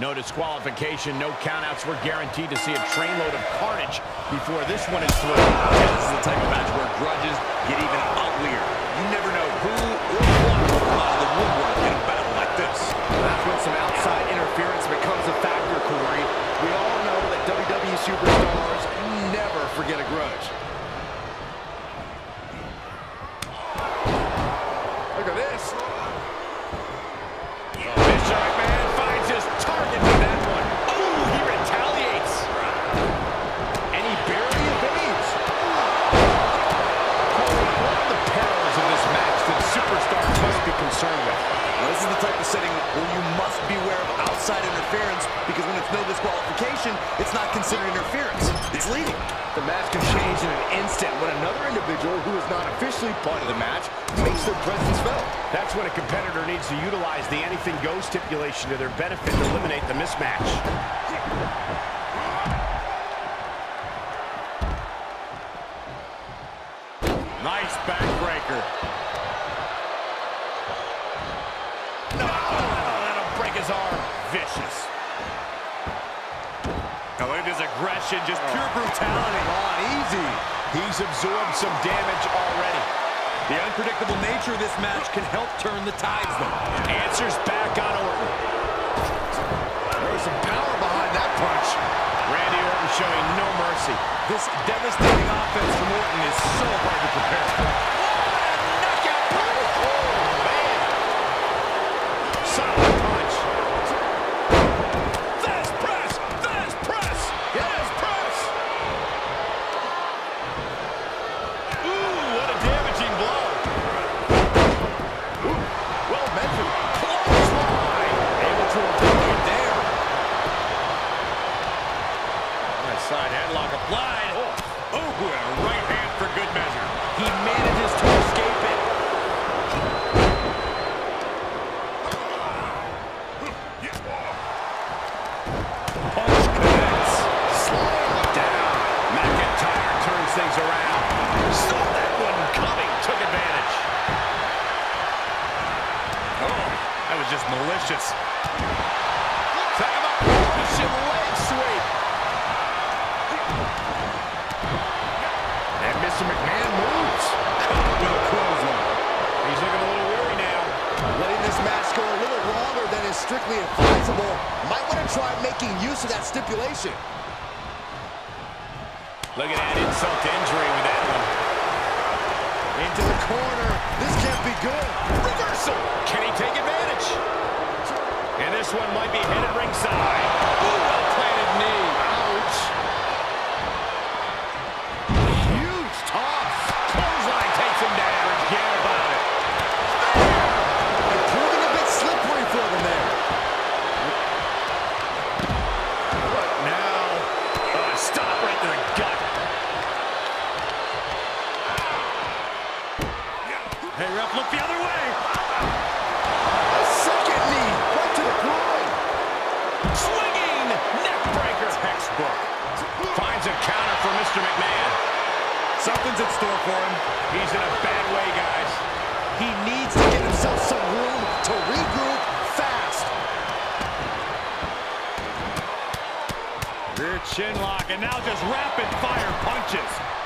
No disqualification, no countouts. We're guaranteed to see a trainload of carnage before this one is through. This is the type of match where grudges get even uglier. You never know. to utilize the anything goes stipulation to their benefit to eliminate the mismatch. Nice backbreaker. No! That'll break his arm. Vicious. Now look at his aggression, just oh. pure brutality. Come on, easy. He's absorbed some damage already. The unpredictable nature of this match can help turn the tides, though. Answers back on Orton. There was some power behind that punch. Randy Orton showing no mercy. This devastating offense from Orton is so hard to prepare for. one might be headed ringside. Rear chin lock, and now just rapid fire punches.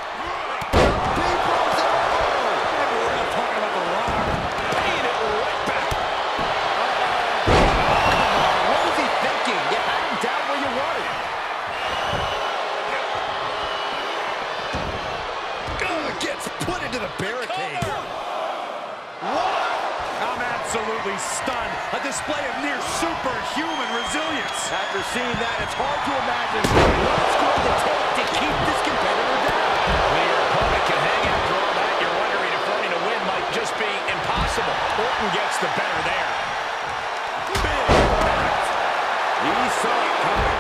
display of near superhuman resilience. After seeing that, it's hard to imagine what it's going to take to keep this competitor down. When your opponent can hang after all that, you're wondering if wanting to win might just be impossible. Orton gets the better there. Big. He saw it coming.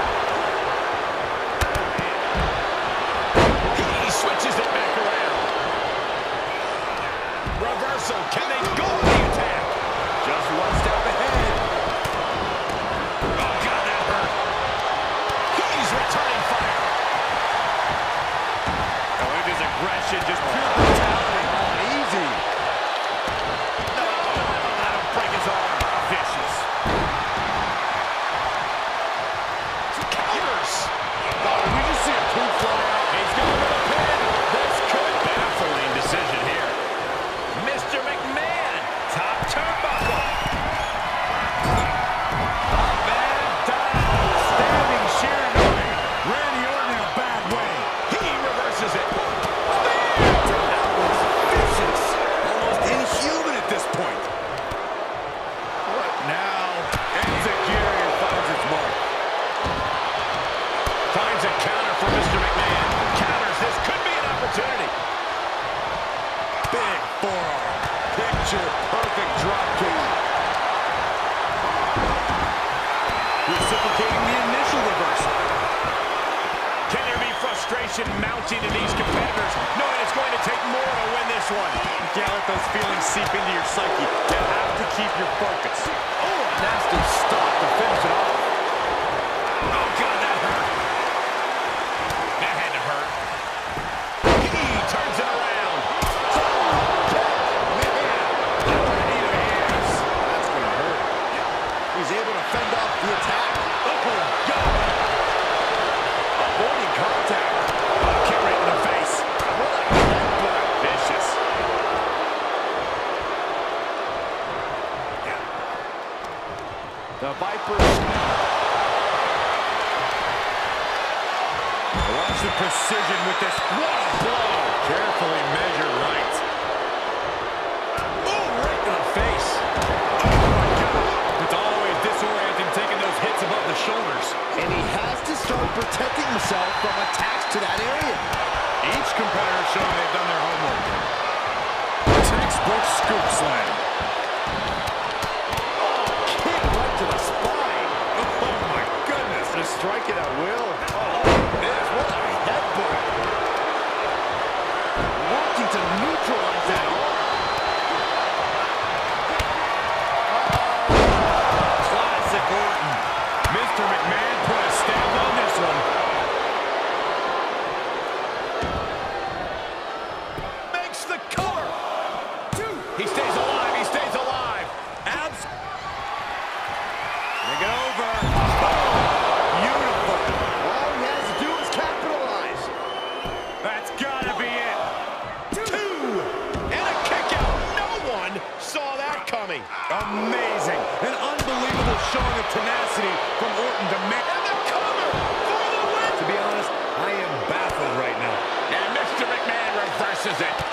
He's able to fend off the attack. Oh, God. Avoiding contact. Oh, kick right in the face. What a headbutt. Vicious. The Vipers. Watch the precision with this. What a blow. Carefully measured right. Shoulders. And he has to start protecting himself from attacks to that area. Each competitor showing they've done their homework. Textbook scoop slam. Kick right to the spine. Oh my goodness. Strike it at will. Oh, this, what a headbutt. Working to neutralize that reverses it.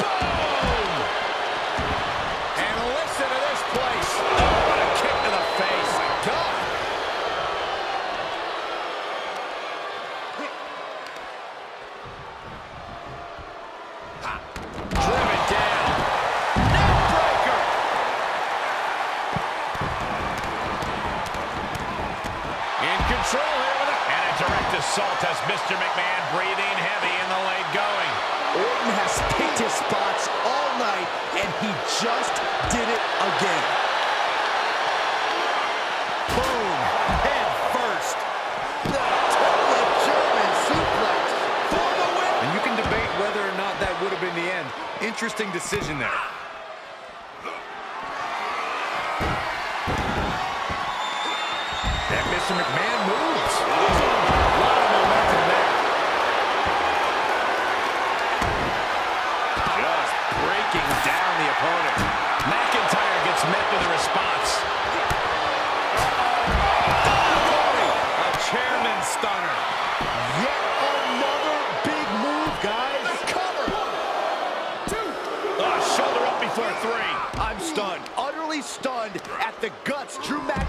Mr. McMahon moves.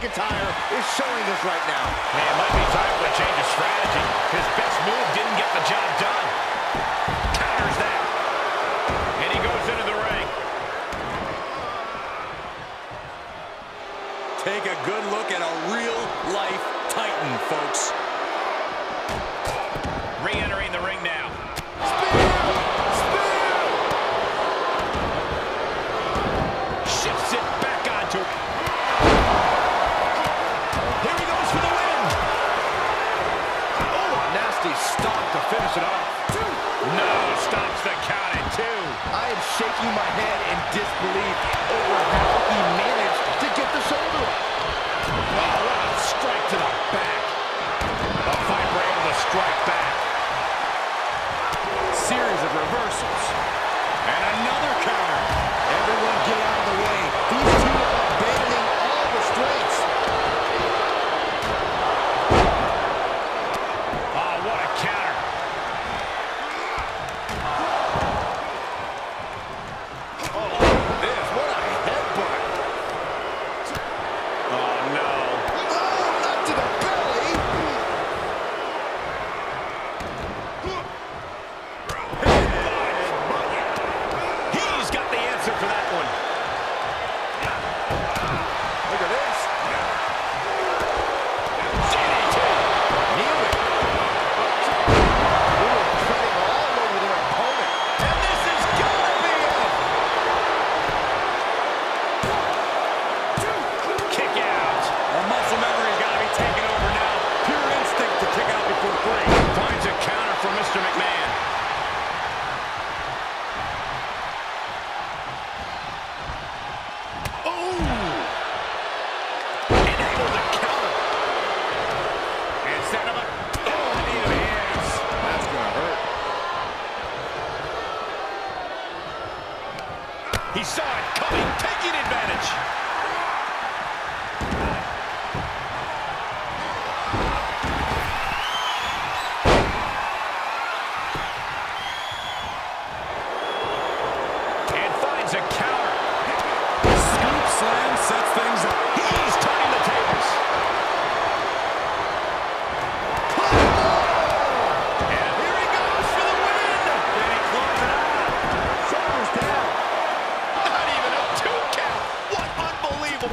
McIntyre is showing us right now. Hey, it might be time for a change of strategy. His best move didn't get the job done. Counters that. And he goes into the ring. Take a good look at a real-life Titan, folks. Re-entering the ring now. Shifts finish it off. No, stops the count at two. I am shaking my head in disbelief over how he managed to get the shoulder up. Oh, what a strike to the back. The able to strike back. Series of reversals.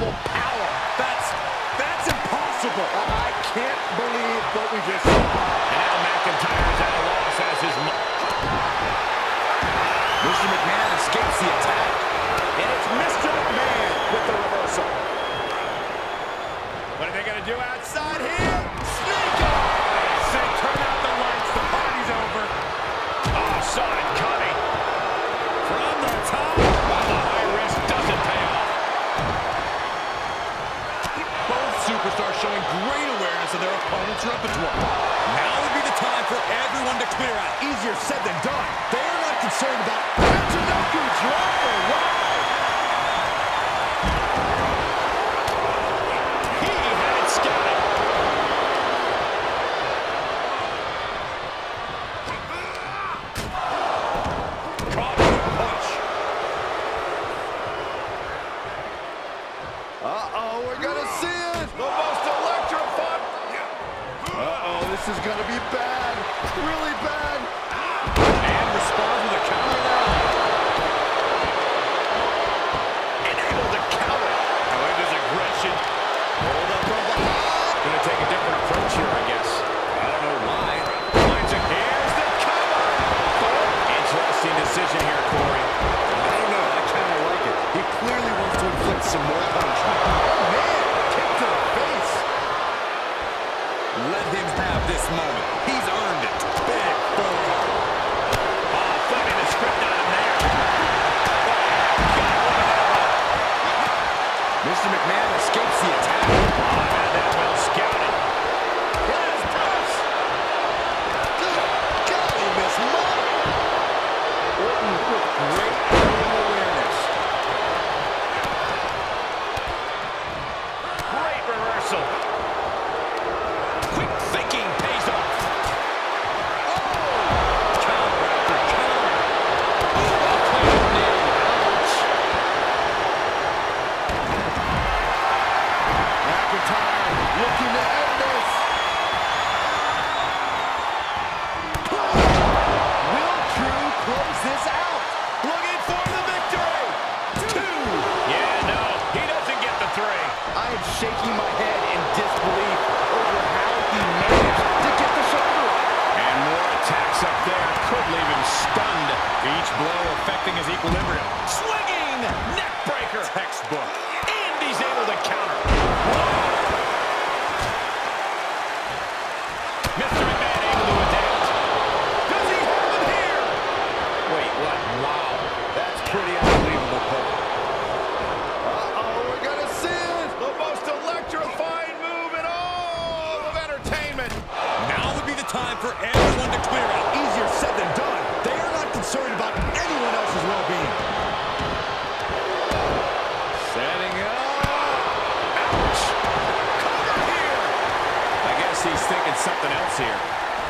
Apple. борьбу. something else here.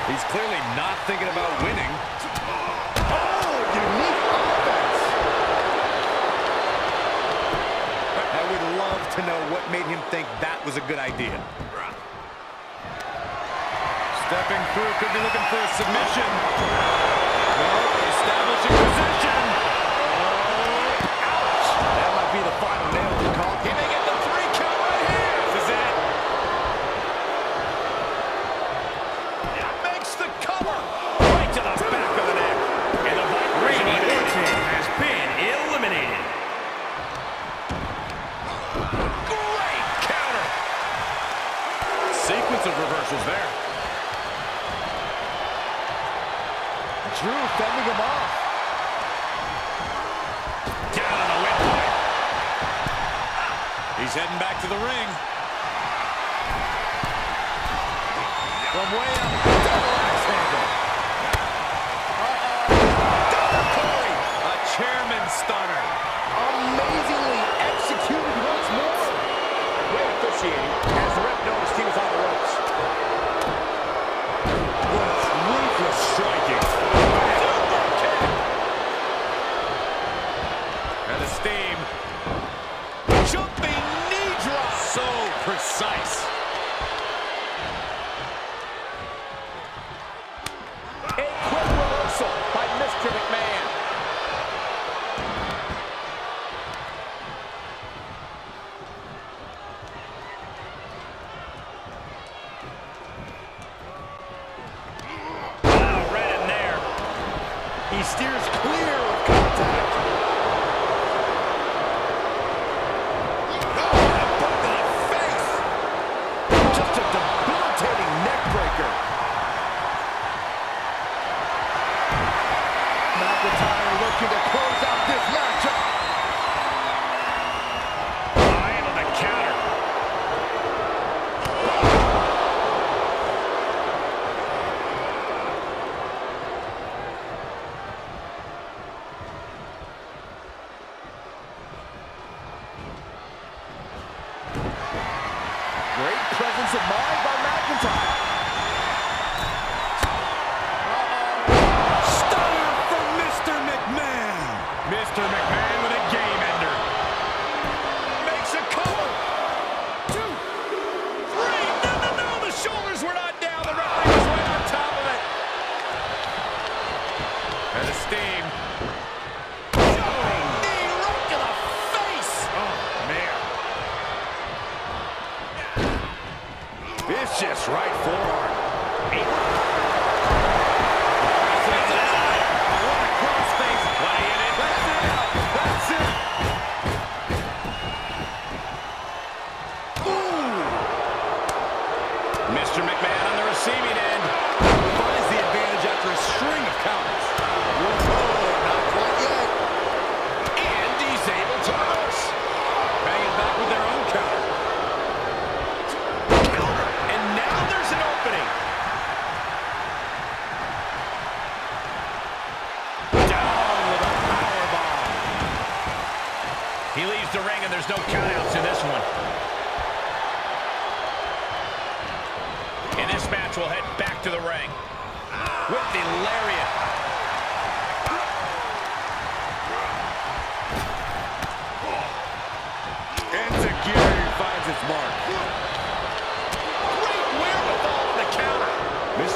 He's clearly not thinking about winning. Oh, unique offense. I would love to know what made him think that was a good idea. Stepping through, could be looking for a submission. Well, establishing position. sequence of reversals there. Drew fending him off. Down on the windpipe. He's heading back to the ring. From way up, double axe handle. Uh-oh. Corey. A chairman stunner.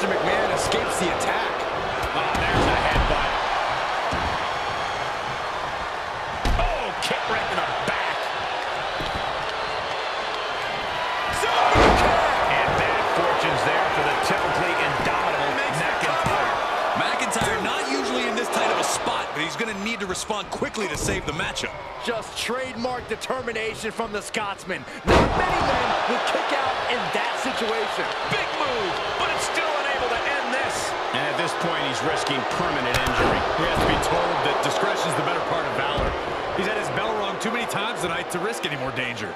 Mr. McMahon escapes the attack. Oh, there's a headbutt. Oh, kick right in the back. Super kick. And bad fortunes there for the typically indomitable McIntyre. McIntyre not usually in this tight of a spot, but he's going to need to respond quickly to save the matchup. Just trademark determination from the Scotsman. Not many men would kick out in that situation. Big move, but it's still unable to end this. And at this point, he's risking permanent injury. He has to be told that discretion is the better part of valor. He's had his bell rung too many times tonight to risk any more danger.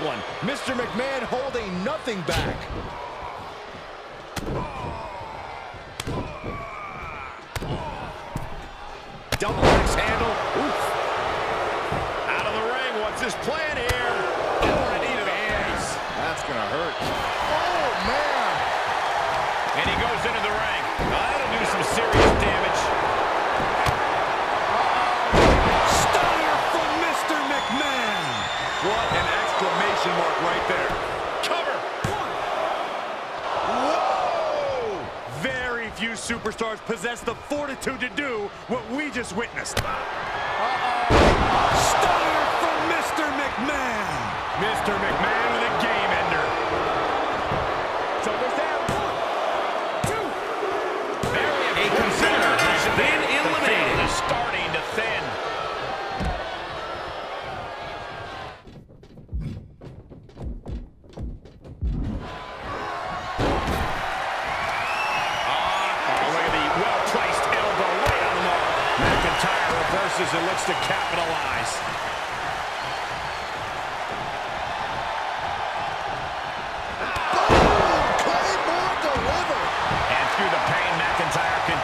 One. Mr. McMahon holding nothing back. Double axe handle. Oof. Out of the ring. What's his plan here? Oh, a knee to the face. That's gonna hurt. Oh, man. And he goes into the ring. Now, that'll do some serious damage. Stunner from Mr. McMahon. What an exclamation mark right there. Cover. Whoa! Very few superstars possess the fortitude to do what we just witnessed. Stunner from Mr. McMahon. Mr. McMahon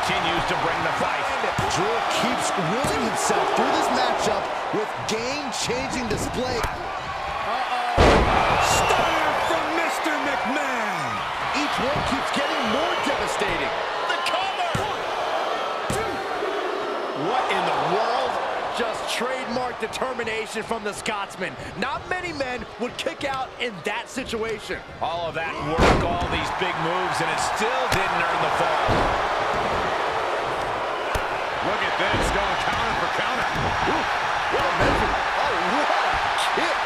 continues to bring the fight. Drew keeps willing himself through this matchup with game-changing display. Stunner from Mr. McMahon. Each one keeps getting more devastating. The cover. One, what in the world? Just trademark determination from the Scotsman. Not many men would kick out in that situation. All of that work, all these big moves, and it still didn't earn the fall. Bennett's going counter for counter. Ooh, what a measure. Oh, what a kick.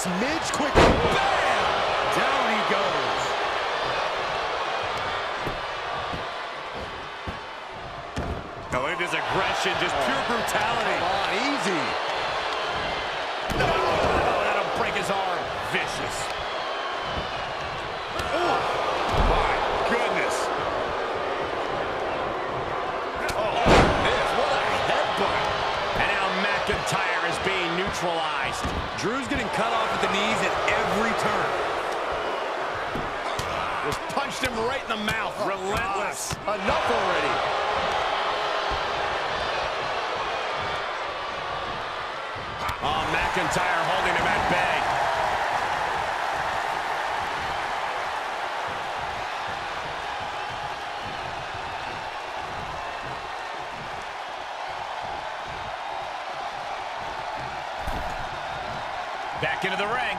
smidge quick. Bam! Down he goes. Oh, and his aggression, just pure brutality. Come on, easy. cut off at the knees at every turn. Just punched him right in the mouth. Oh, Relentless. God. Enough already. Oh, McIntyre holding him at bay. the ring.